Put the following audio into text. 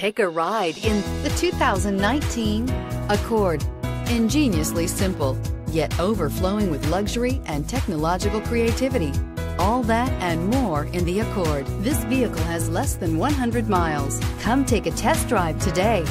Take a ride in the 2019 Accord. Ingeniously simple, yet overflowing with luxury and technological creativity. All that and more in the Accord. This vehicle has less than 100 miles. Come take a test drive today.